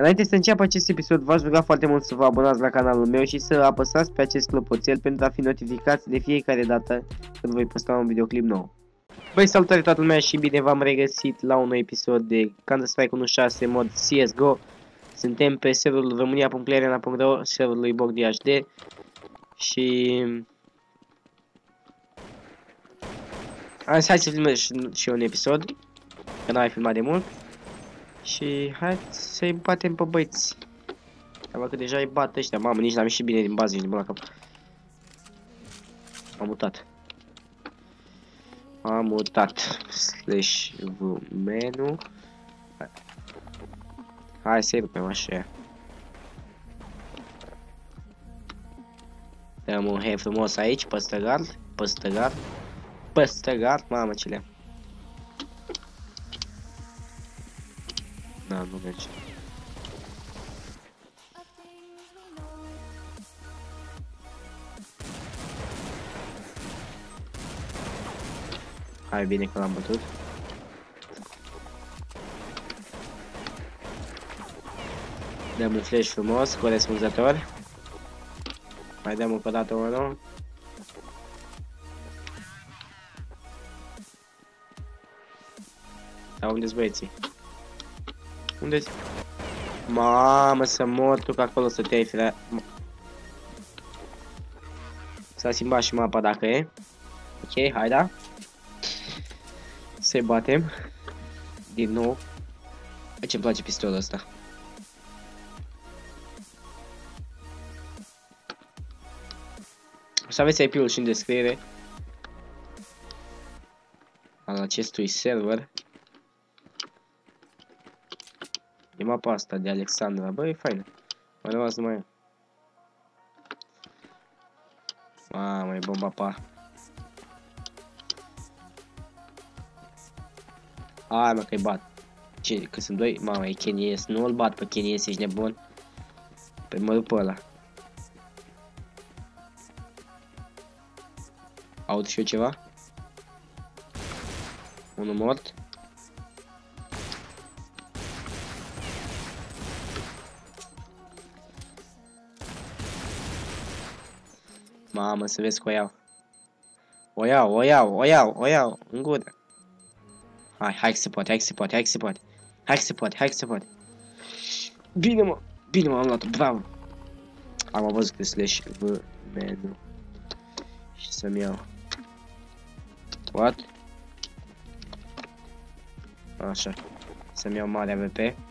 Înainte să înceapă acest episod, v-aș ruga foarte mult să vă abonați la canalul meu și să apăsați pe acest clopoțel pentru a fi notificați de fiecare dată când voi posta un videoclip nou. Băi, salutare toată lumea și bine v-am regăsit la un nou episod de Counter-Strike 1.6 mod CSGO. Suntem pe serverul românia.arena.ro, serverul lui Bordi HD și... Hai să filmez și un episod, că n-am filmat de mult. Și hai să-i batem pe băieți. Am că deja îi bat ăștia. Mamă, nici n-am ieșit bine din bază, nici la cap. Am mutat. Am mutat. Slash v menu. Hai, hai să-i rupem așa. Dăm un hei frumos aici, păstă gard, păstă gard, păstă gard, mamă ce le nu merge. Hai bine că l-am bătut. Dăm un flash frumos, corespunzător. Mai dăm încă o dată unul. Dar unde-s băieții? Unde -ți? Mamă, să mor tu că acolo să te ai fira... S-a schimbat și mapa dacă e. Ok, hai da. Să-i batem. Din nou. Ce-mi place pistolul ăsta. O să aveți IP-ul și în descriere. Al acestui server. E mapa asta de Alexandra. Bă, e faină. Mai rămas numai ea. Mamă, e bomba pa. Hai mă că-i bat. Ce, că sunt doi? Mamă, e Kenies. Nu îl bat pe Kenies, ești nebun. Pe mă după ăla. Aud și eu ceva? Unul mort. Mamă, să vezi că o iau. O iau, o iau, o iau, o iau, în gură. Hai, hai că se poate, hai că se poate, hai că se poate. Hai că se poate, hai că se poate. Bine, mă, bine, mă, am luat-o, bravo. Am văzut că slash v menu. Și să-mi iau. What? Așa. Să-mi iau mare AVP.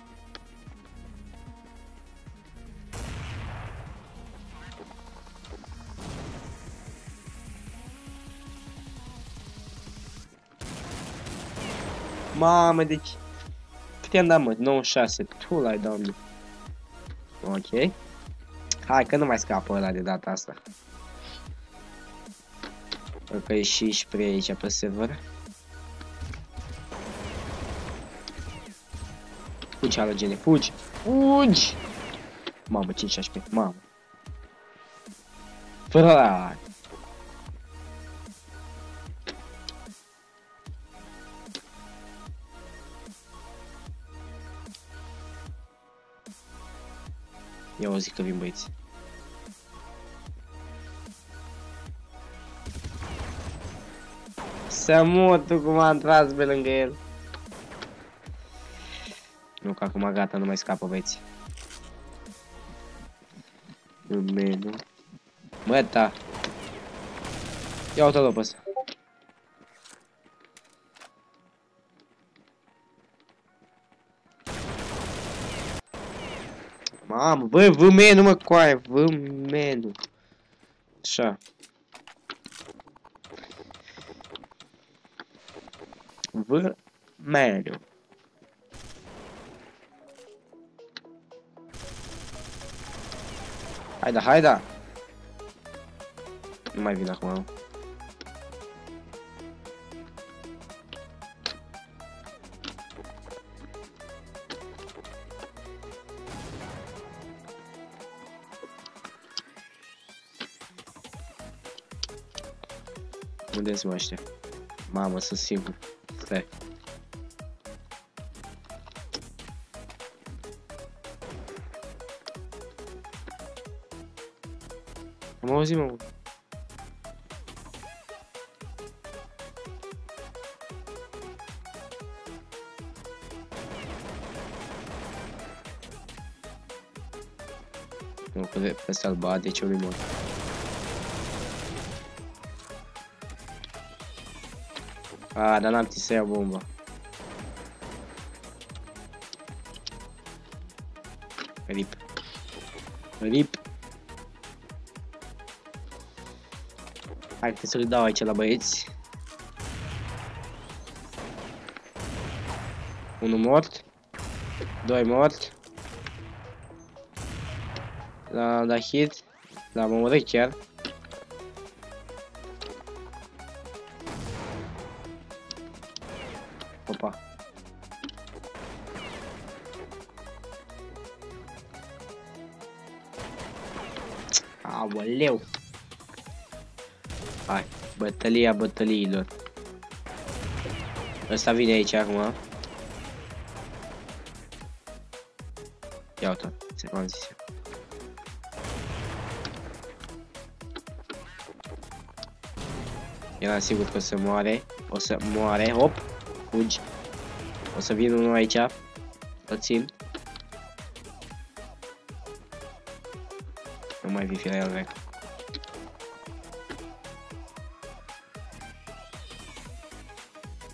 Mamă, deci... Cât i-am dat, mă? 96. Tu l-ai, doamne. Ok. Hai, că nu mai scapă ăla de data asta. Că e și spre aici pe server. Fugi, halogene, fugi! Fugi! Mamă, 5-16, mamă. Frate! Ia o zic că vin băieți. Să mut tu cum am tras pe lângă el. Nu, că acum gata, nu mai scapă băieți. În menu. Bă, da. Ia uite-l pe ăsta. Mamă, bă, v menu, mă, coaie, v menu. Așa. V menu. Haida, haida. Nu mai vin acum. unde sunt ăștia? Mamă, sunt sigur. Stai. Am auzit, mă. Nu, că pe salvat, de ce lui mult. A, dar n-am țis să iau bomba. Rip. Rip. Hai că să-l dau aici la băieți. Unul mort. Doi mort. L-am dat hit. L-am omorât chiar. Aoleu. Hai, bătălia bătăliilor. Ăsta vine aici acum. Ia uite, se v-am zis eu. Eram sigur că o să moare. O să moare. Hop. Fugi. O să vin unul aici. Îl țin. Nu mai vii fi la el vechi.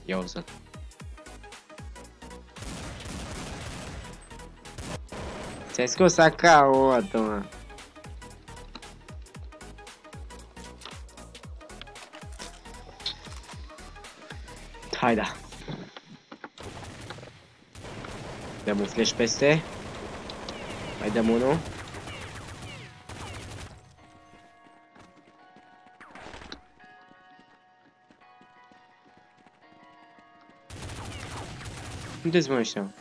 Ia o să Ți-ai scos acá o dată, mă. Hai da. Dăm un flash peste. Mai dăm unul. Unde-s mă ăștia?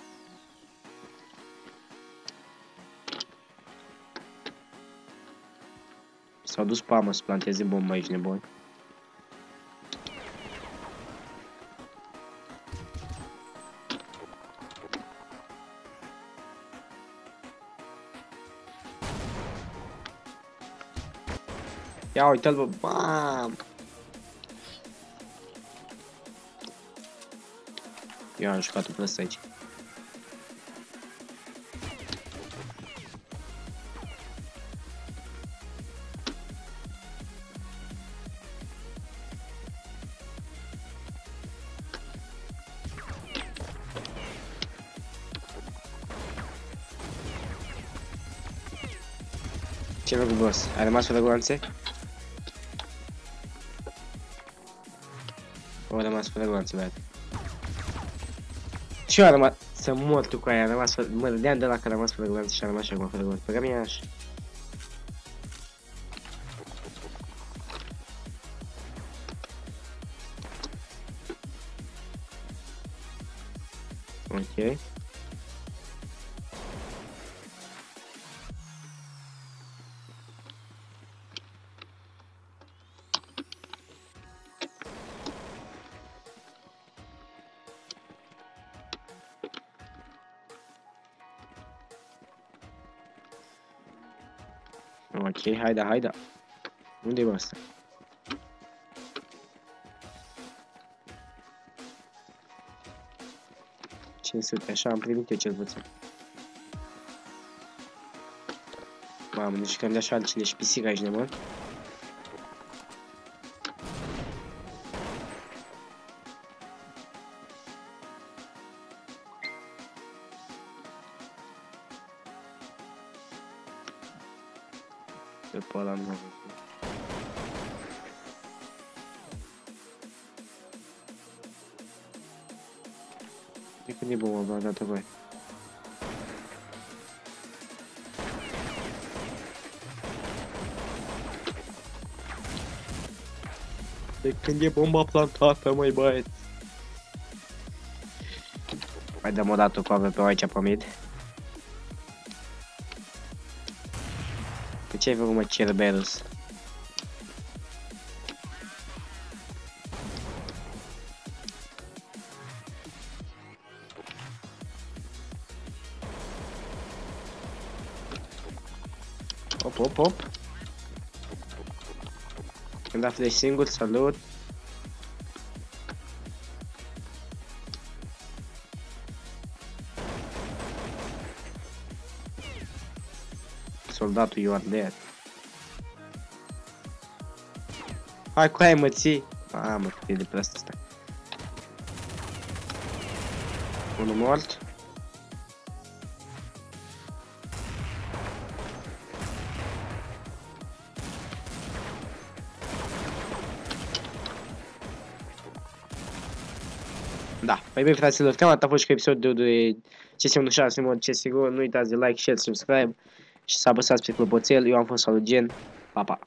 S-au dus pe amă să planteze bomba aici, nebun. Ia uite-l, bă, bam! Eu am jucat-o pe ăsta aici. Ce făcut boss? Ai rămas fără gloanțe? O rămas fără gloanțe, băiat. Și eu am rămas... Să mor tu cu aia, am rămas fără... Mă, dădeam de la că am rămas fără gloanțe și am rămas și acum fără gloanțe. Păca mine așa. Ok, haida, haida. Unde e bă asta? sute, așa am primit eu cel puțin. Mamă, deci că am de așa altcele și pisica aici, nebun. Pe pe ăla nu De când e bomba dată, băi? De când e bomba plantată, măi băieți? Mai dăm o dată cu AVP aici pe mid. Pe ce ai făcut mă Cerberus? Hop, hop, hop. Am dat flash singur, salut. Soldatul, you are dead. Hai cu aia mă ții. Mamă, cât e de prost asta. Unul mort. Da, păi bine fraților, cam atât a fost cu episodul de CS1 6 în mod CSGO, nu uitați de like, share, subscribe și să apăsați pe clopoțel, eu am fost Salugen, pa, pa!